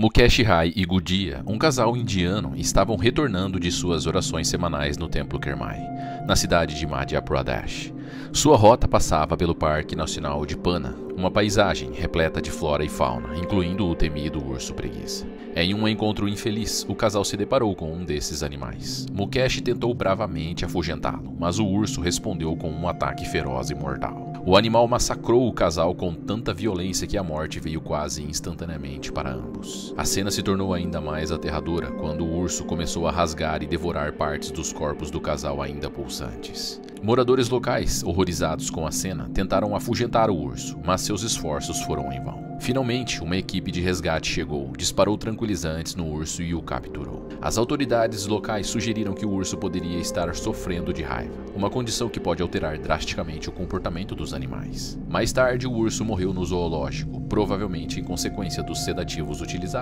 Mukesh Rai e Gudia, um casal indiano, estavam retornando de suas orações semanais no Templo Kermai, na cidade de Madhya Pradesh. Sua rota passava pelo Parque Nacional de Pana, uma paisagem repleta de flora e fauna, incluindo o temido urso preguiça. Em um encontro infeliz, o casal se deparou com um desses animais. Mukesh tentou bravamente afugentá-lo, mas o urso respondeu com um ataque feroz e mortal. O animal massacrou o casal com tanta violência que a morte veio quase instantaneamente para ambos. A cena se tornou ainda mais aterradora quando o urso começou a rasgar e devorar partes dos corpos do casal ainda pulsantes. Moradores locais, horrorizados com a cena, tentaram afugentar o urso, mas seus esforços foram em vão. Finalmente, uma equipe de resgate chegou, disparou tranquilizantes no urso e o capturou. As autoridades locais sugeriram que o urso poderia estar sofrendo de raiva, uma condição que pode alterar drasticamente o comportamento dos animais. Mais tarde, o urso morreu no zoológico, provavelmente em consequência dos sedativos utilizados.